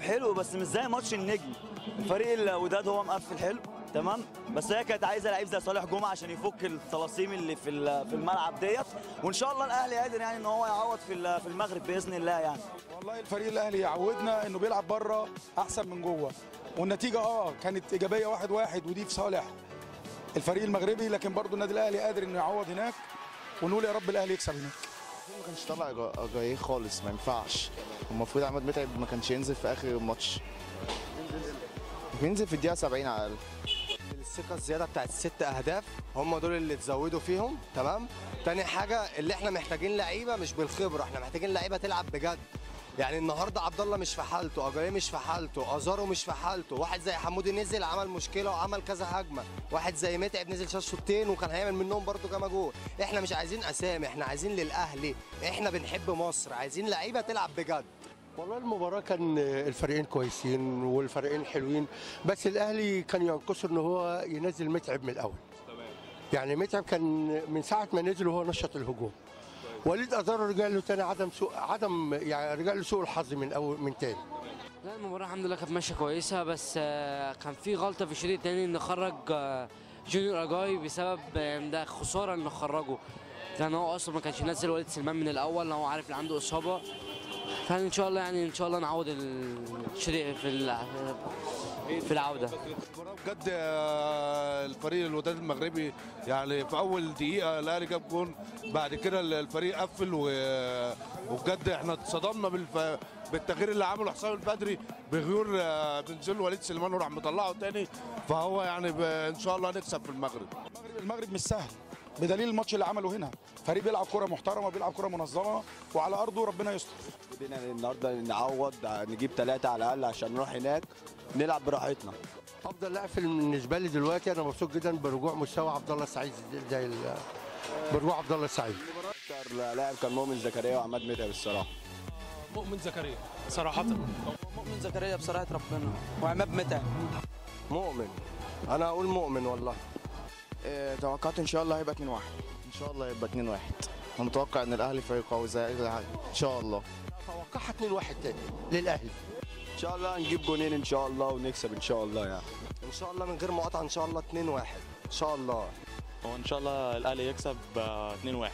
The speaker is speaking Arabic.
لعب حلو بس مش زي ماتش النجم. فريق الوداد هو مقفل حلو تمام؟ بس هي كانت عايزة لعيب زي صالح جمعة عشان يفك الطلاسيم اللي في في الملعب ديت. وإن شاء الله الأهلي قادر يعني إن هو يعوض في في المغرب بإذن الله يعني. والله الفريق الأهلي يعودنا إنه بيلعب بره أحسن من جوه. والنتيجة آه كانت إيجابية واحد واحد ودي في صالح. الفريق المغربي لكن برضو النادي الأهلي قادر إنه يعوض هناك. ونقول يا رب الأهلي يكسب هناك. ما كانش طالع جا- جاي خالص ما ينفعش المفروض عماد متعب ما كانش ينزل في اخر الماتش ينزل في الدقيقه 70 على الاقل الثقه الزياده بتاعت الست اهداف هم دول اللي تزودوا فيهم تمام تاني حاجة اللي إحنا محتاجين لعيبه مش بالخبره إحنا محتاجين لعيبه تلعب بجد يعني النهارده عبد الله مش في حالته اجاي مش في حالته أزارو مش في حالته واحد زي حمودي نزل عمل مشكلة وعمل كذا هجمة واحد زي متعب نزل شاط شوطين وكان هيعمل منهم برده كما جول إحنا مش عايزين أسامي إحنا عايزين للأهلي إحنا بنحب مصر عايزين لعيبة تلعب بجد والله المباراة كان الفريقين كويسين والفريقين حلوين بس الأهلي كان ينقصه إن هو ينزل متعب من الأول. يعني متعب كان من ساعة ما نزل وهو نشط الهجوم. وليد أزارو رجع له تاني عدم سوء عدم يعني رجع له سوء الحظ من أول من تاني. لا المباراة الحمد لله كانت ماشية كويسة بس آه، كان في غلطة في الشوط التاني إن خرج آه، جونيور أجاي بسبب آه، ده خسارة إنه خرجه لأن هو أصلا ما كانش ينزل وليد سلمان من الأول هو عارف إن عنده اصابة فان شاء الله يعني إن شاء الله نعوض الشوط في في العودة. بجد آه، الفريق الوداد المغربي يعني في أول دقيقة الاهلي جاب جون بعد كده الفريق قفل و- وبجد إحنا اتصدمنا بالف... بالتغيير اللي عمله حسام البدري بغيور آه، بنزل وليد سليمان وراح مطلعه تاني فهو يعني ب... إن شاء الله نكسب في المغرب. المغرب المغرب مش سهل. بدليل الماتش اللي عمله هنا. فريق بيلعب كرة محترمة بيلعب كرة منظمة وعلى أرضه ربنا يستر. بدنا النهارده نعوض نجيب ثلاثة على الأقل عشان نروح هناك نلعب براحتنا. أفضل لاعب في- بالنسبة لي دلوقتي أنا مبسوط جدا برجوع مستوى عبد الله السعيد زي برجوع عبد الله السعيد. أكتر لاعب كان مؤمن زكريا وعماد متعب الصراحة. مؤمن زكريا صراحة. مؤمن زكريا بصراحة ربنا. وعماد متعب. مؤمن. أنا أقول مؤمن والله. توقعت ان شاء الله هيبقى 2 1 ان شاء الله هيبقى 2 1 أنا متوقع ان الاهلي فريق قوي زي اي حاجة ان شاء الله أتوقعها 2 1 تاني للأهلي. إن شاء الله نجيب جونين إن شاء الله ونكسب إن شاء الله يعني ان شاء الله من غير مقاطعه ان شاء الله 2 1 ان شاء الله هو ان شاء الله الاهلي يكسب 2 1